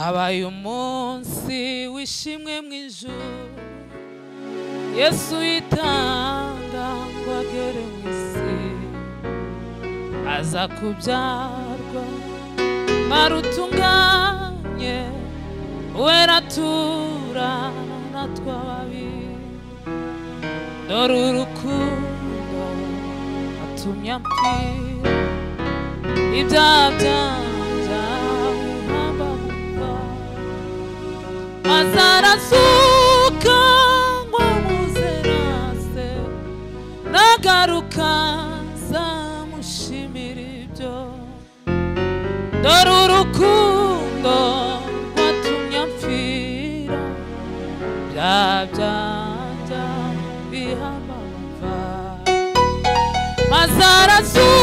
habaye umunsi wishimwe mu ijuru yesu yitanga ngo agere mu isi aza kubyarwa. Marutunganye wera atura natwe babi dore urukundo atumye apfira ibyaha byanyu azarazuka ngo muze nagaruka zamushimira ibyo dore urukundo rwatumye amfira bya byajya bihamava azarazuka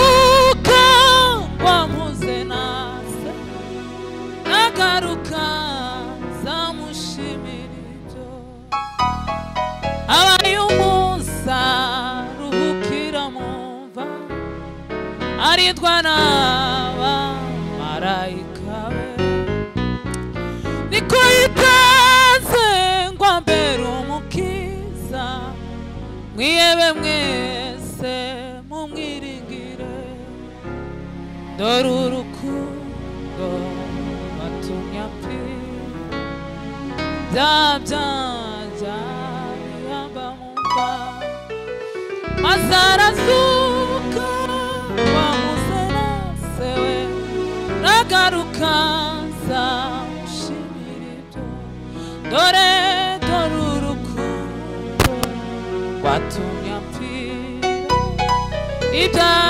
nitwanawa malaika we nikuitaze ngwa mukiza, umukiza mwiyebe mwese mumwiringire dore urukundo watumye api byabyanja bihamba mu mva maze arazuba E.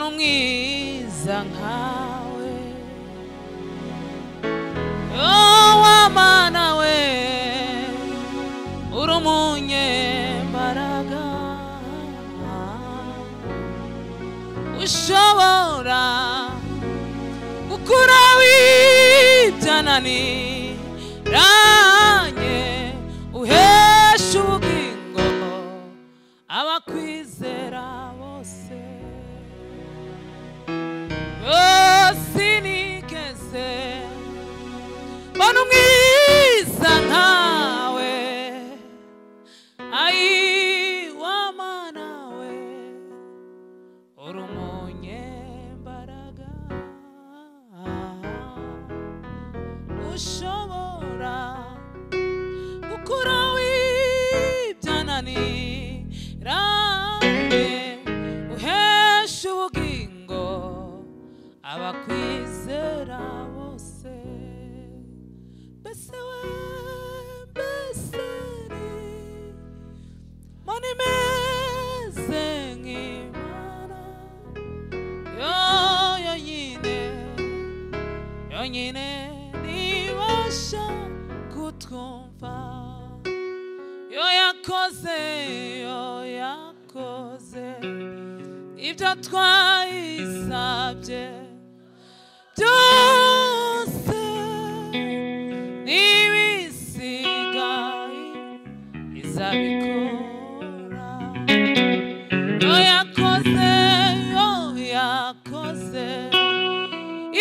Bwana ungiza ngawe owamana we uri umunyembaraga ushobora gukuraho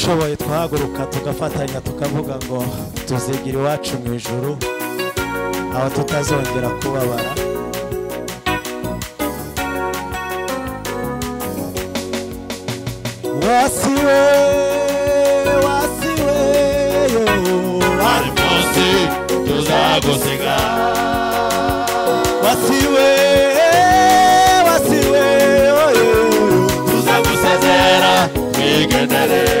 dushoboye twahaguruka tugafatanya tukavuga ngo tuzigira iwacu mu ijoro aho tutazongera kubabara. Wasiwe wasiwe hari munsi tuzagusiga wasiwe wasiwe tuzagusezera twigendere.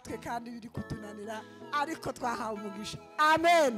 Natwe kandi biri kutunanira ariko twahawe umugisha. Amen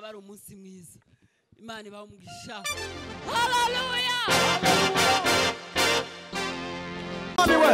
uzaba ari umunsi mwiza. Imana ibaho umugisha. Hararuya ari we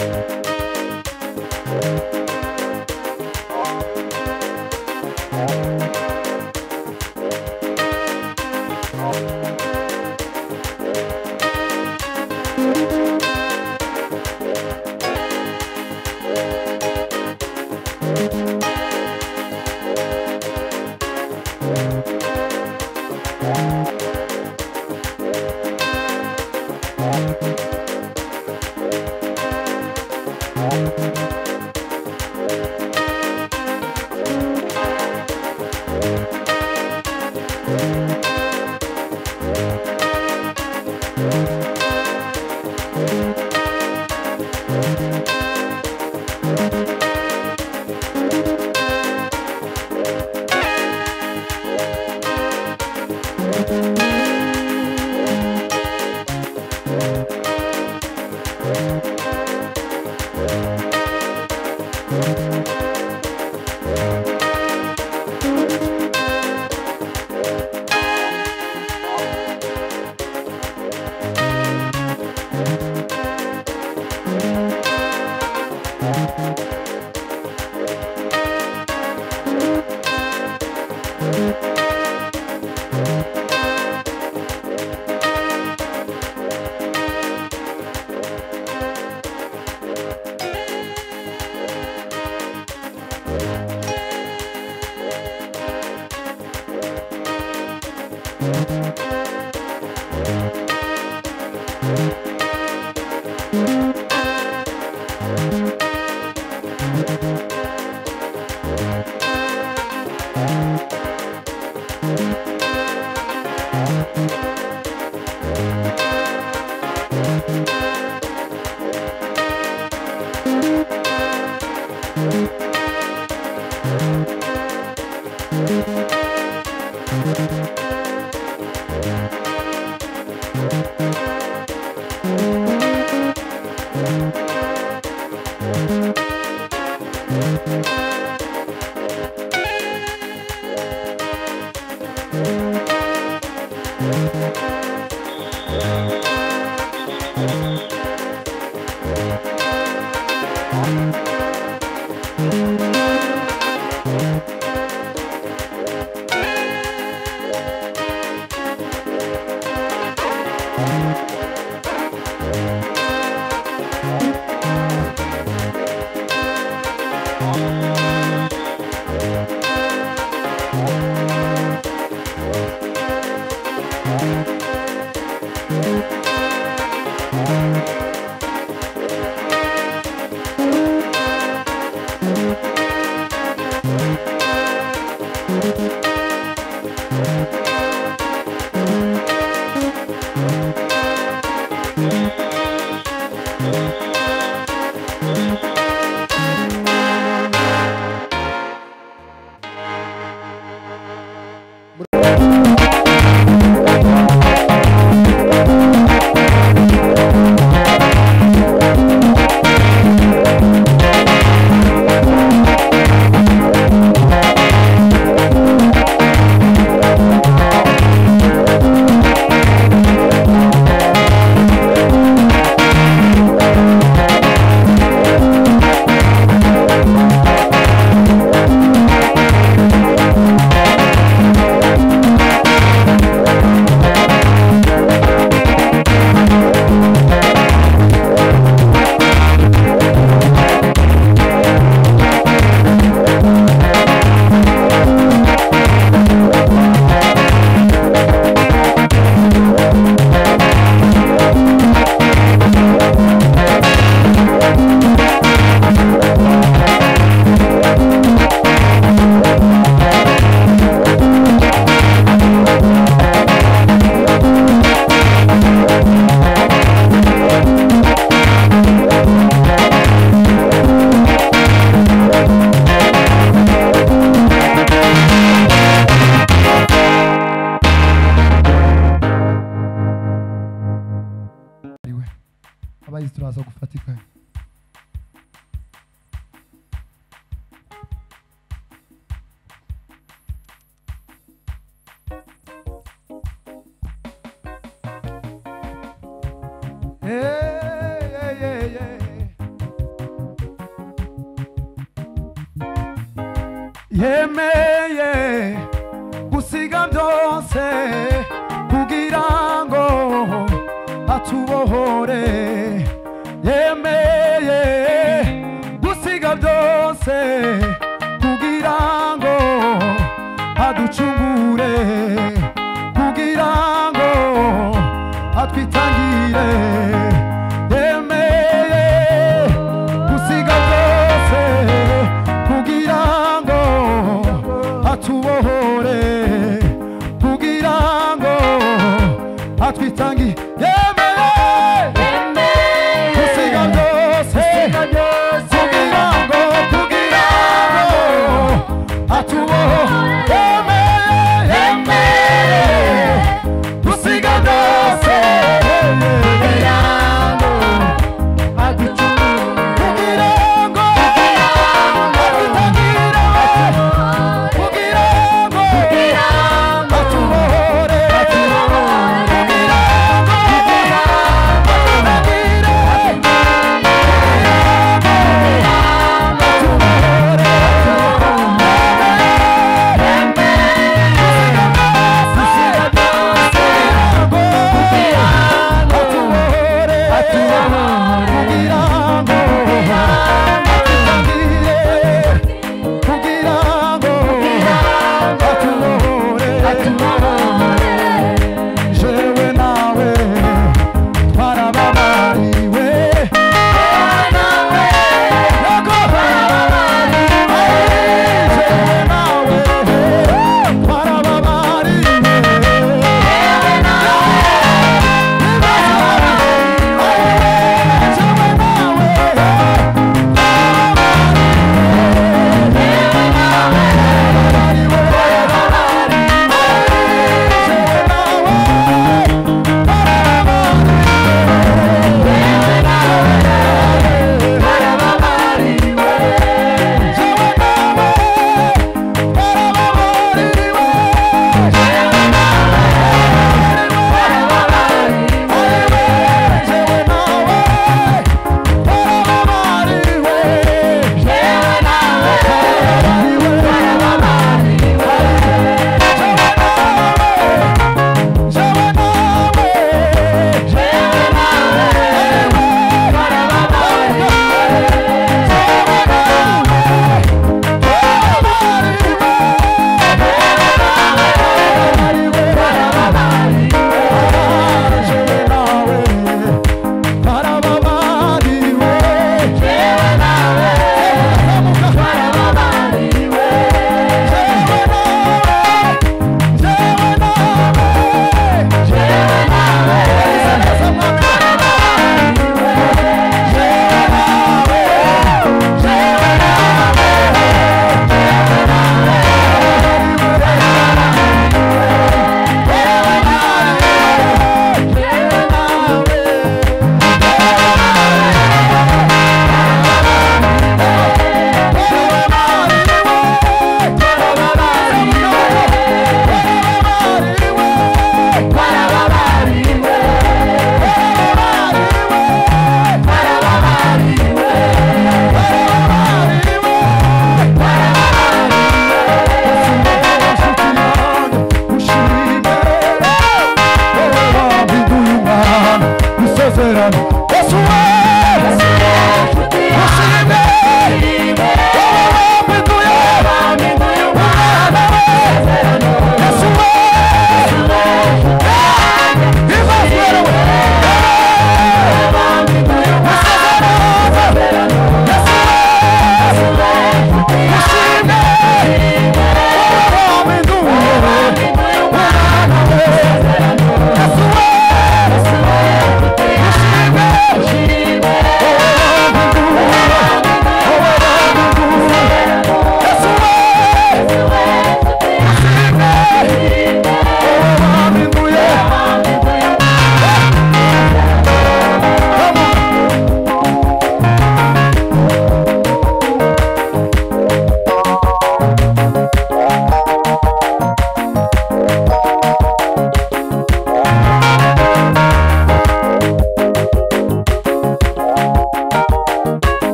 Thank you. byose kugira ngo aducungure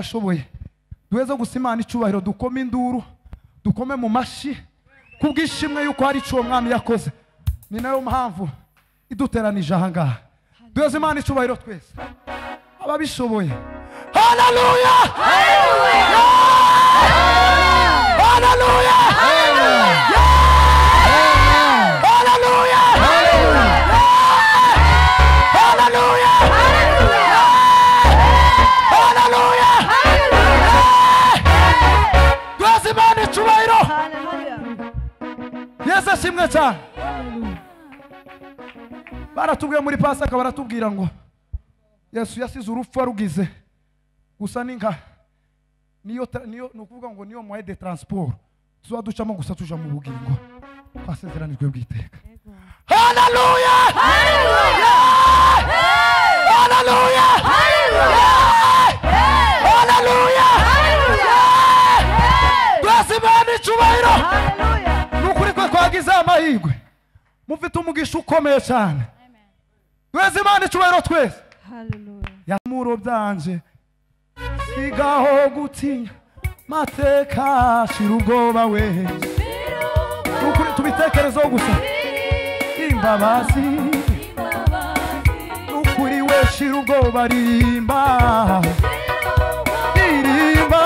wese wumva ko ashoboye duheze gusa imana icubahiro dukome induru dukome mu mashyi kubw'ishimwe yuko hari icyo uwo mwami yakoze. Ni nayo mpamvu iduteranije aha ngaha. Duheze imana icubahiro twese. Ababishoboye. Haleluya haleluya haleluya ashimwe cyane baratubwiye muri pasaka baratubwira ngo yesu yasize urupfu arugize gusa ni nka niyo niyo ni ukuvuga ngo niyo muhaye de taransiporo tuba ducamo gusa tuja mu bugingo twasezeranijwe bw'iteka haleluya haleluya haleluya twese imana kwe twagize amahirwe mufite umugisha ukomeye cyane. Twese imana icyubahiro twese. Yamuro byanje. Sigaho gutinya. Mateka shira ubwoba we. Ukuri tubitekerezeho gusa. Imbabazi. Nukuri ukuri we shira ubwoba rimba irimba.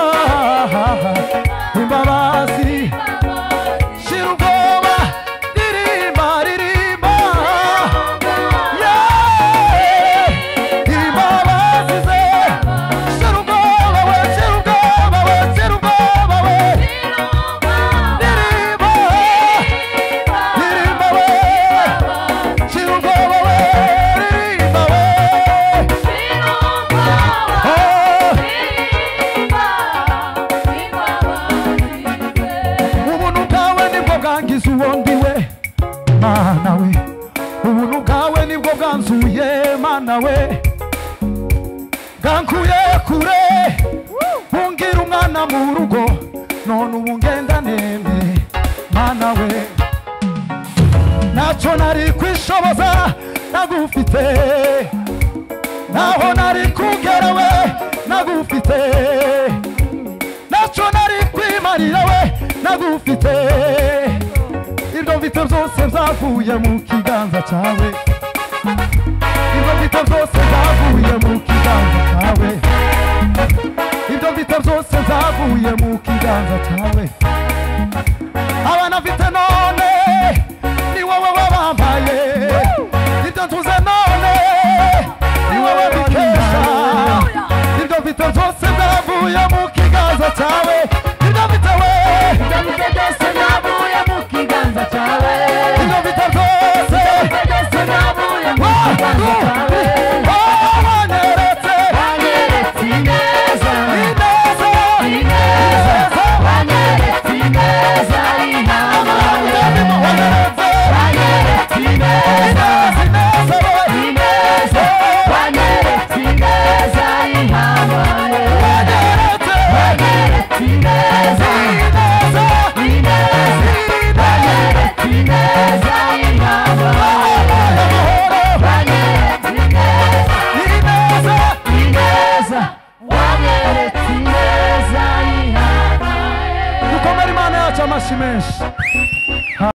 Imbabazi bwangiza uwo ndi we mana we ubuntu bwawe nibwo bwanzuye mana we bwankuye kure bungira umwana mu rugo none ubu ngenda nembe mana we ntacyo nari kwishoboza nagufite. Naho nari kugera we nagufite. Ntacyo nari kwimarira we nagufite ibyo mfite byose byavuye mu kiganza cyawe. Ibyo mfite byose byavuye mu kiganza cyawe. Ibyo mfite byose byavuye mu kiganza cyawe. Abana mfite none